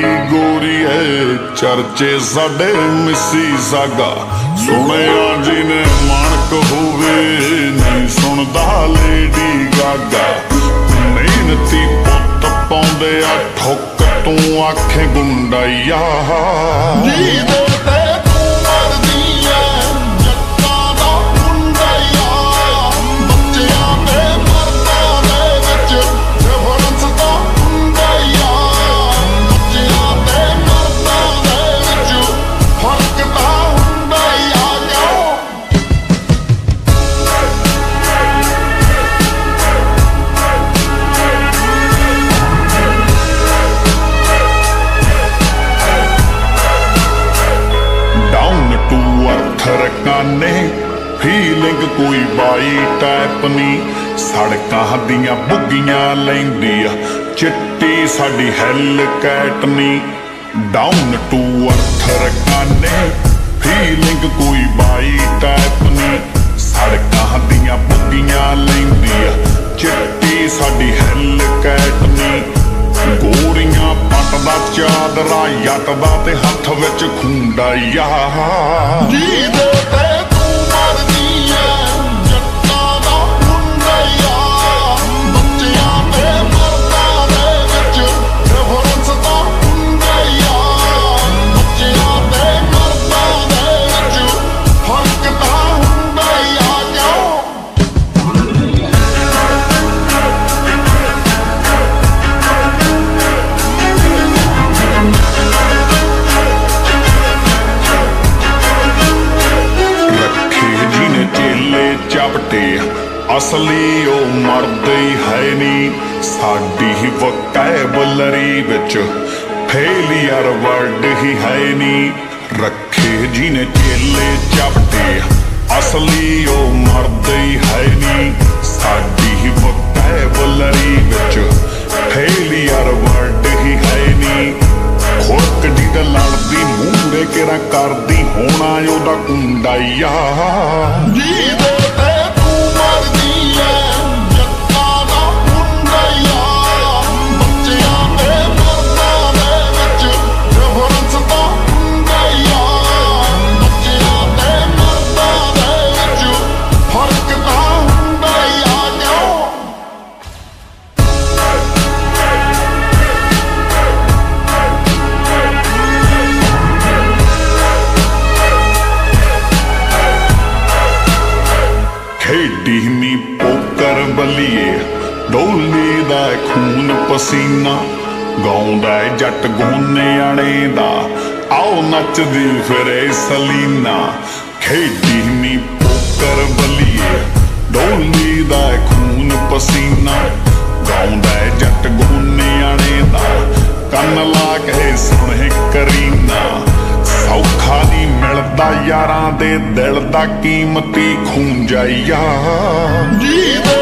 ਗੋਰੀਏ ਚਰਚੇ ਸਾਡੇ ਮਿੱਸੀ ਸਾਗਾ। ਸੁਣਿਆ ਜੀ ਨੇ ਮਾਣਕ ਹੋਵੇ, ਨਹੀਂ ਸੁਣਦਾ ਲੇਡੀ ਗਾਗਾ। ਮਿਹਨਤੀ ਪੁੱਤ ਪਾਉਂਦੇ ਆ, ਠੁੱਕ ਤੂੰ ਆਖੇ ਗੁੰਡਾਈਆ। ਜੀ ਅਰਥ ਫੀਲਿੰਗ ਕੋਈ ਬਾਈ ਟਾਈਪ ਨਹੀਂ। ਸੜਕਾਂ ਦੀਆਂ ਬੁੱਗੀਆਂ ਲੈਂਦੀ ਆ, ਚਿੱਟੀ ਸਾਡੀ ਹੈਲ ਕੈਟ ਨਹੀਂ ਡਾਊਨ ਟੂ ਚਾਦਰਾ ਜੱਟ ਤੇ ਹੱਥ ਵਿੱਚ ਖੁੰਡਾ ਯਾ ਜੀ ਦੇ ਤੇ ਚੇਲੇ ਅਸਲੀ ਉਹ ਮਰਦੇ ਹੀ ਹੈ ਨਹੀਂ ਸਾਡੀ ਹੀ ਵਕੈਬਲਰੀ ਵਿੱਚ ਫੇਲੀਅਰ ਵਰਡ ਹੀ ਹੈ ਨਹੀਂ ਰੱਖੇ ਜੀ ਚੇਲੇ ਚਪਟੇ ਅਸਲੀ ਉਹ ਮਰਦੇ ਹੀ ਹੈ ਨਹੀਂ ਸਾਡੀ ਹੀ ਵਕੈਬਲਰੀ ਵਿੱਚ ਫੇਲੀਅਰ ਵਰਡ ਹੀ ਹੈ ਨਹੀਂ ਖੁਰਕ ਦੀ ਲੜਦੀ ਮੂਹਰੇ ਕਿਹੜਾ ਕਰਦੀ, ਹੋਣਾ ਉਹਦਾ ਕੁੰਡਾ ਜੀ ਦੇ ਖੇਡੀ ਪੋਕਰ ਬਲੀਏ। ਡੋਲੀ ਦਾ ਖੂਨ ਪਸੀਨਾ, ਗਾਉਂਦਾ ਜੱਟ ਗੋਨੇ ਆਣੇ ਦਾ। ਆਓ ਨੱਚਦੀ ਫਿਰੇ ਸਲੀਨਾ। ਖੇਡੀ ਨੀ ਪੋਕਰ ਬਲੀਏ, ਡੋਲੀ ਦਾ ਖੂਨ ਪਸੀਨਾ ਯਾਰਾਂ ਦੇ ਦਿਲ ਦਾ ਕੀਮਤੀ ਖੂੰਜਾਈਆ ਜੀ